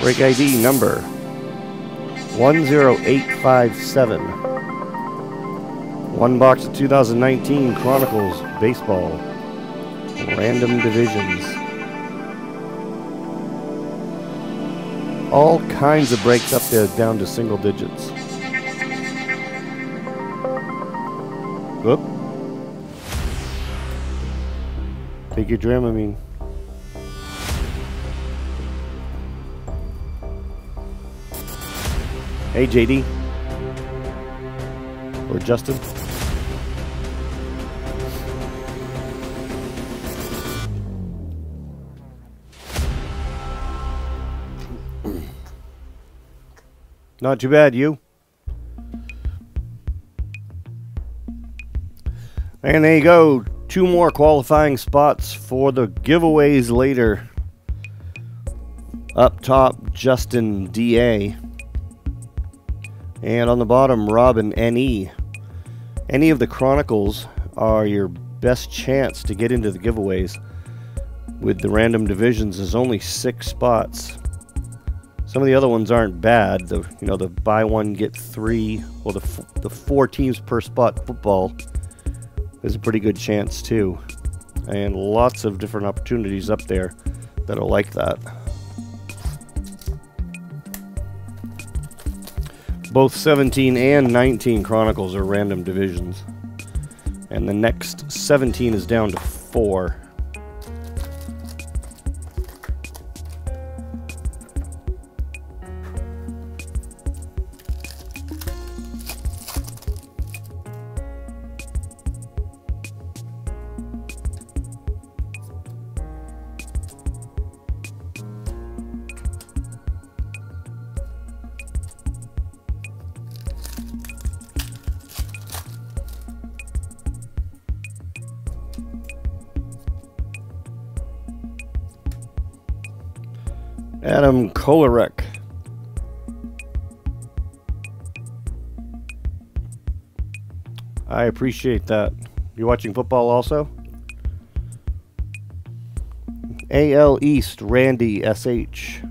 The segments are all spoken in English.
Break ID number 10857. One box of 2019 Chronicles Baseball. Random divisions. All kinds of breaks up there down to single digits. Whoop. Take your Dramamine. Hey, JD. Or Justin. Not too bad, you? And there you go. Two more qualifying spots for the giveaways later. Up top, Justin DA. And on the bottom, Robin NE. Any of the Chronicles are your best chance to get into the giveaways. With the random divisions, there's only six spots. Some of the other ones aren't bad. The you know the buy one get three, well the the four teams per spot football is a pretty good chance too, and lots of different opportunities up there that are like that. Both 17 and 19 Chronicles are random divisions, and the next 17 is down to four. Adam Kolarek. I appreciate that. You watching football also? AL East, Randy SH.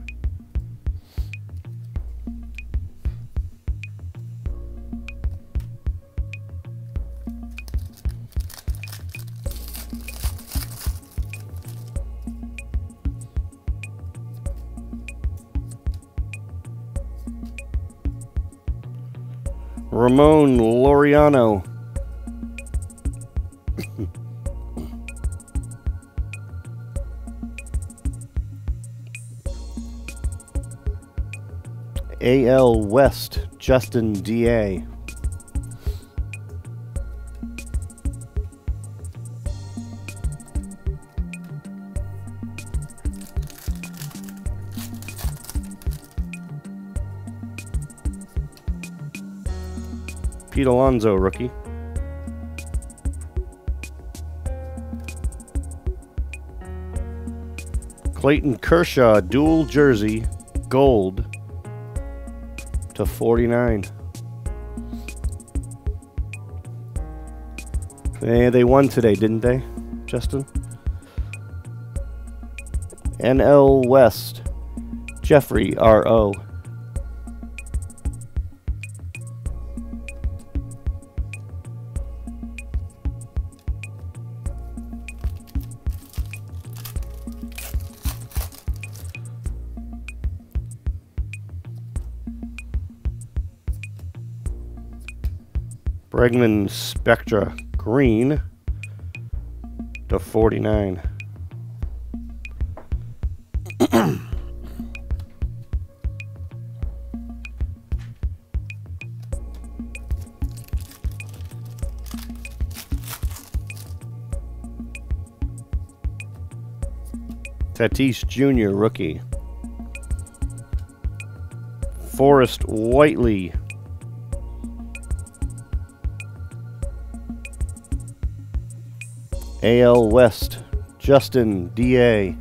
Ramon Laureano. AL West, Justin DA. Pete Alonso, rookie. Clayton Kershaw, dual jersey, gold to 49. And they won today, didn't they, Justin? NL West, Jeffrey R.O. Bregman Spectra Green to 49. Tatis Jr., rookie. Forrest Whitley, AL West, Justin DA.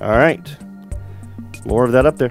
All right. More of that up there.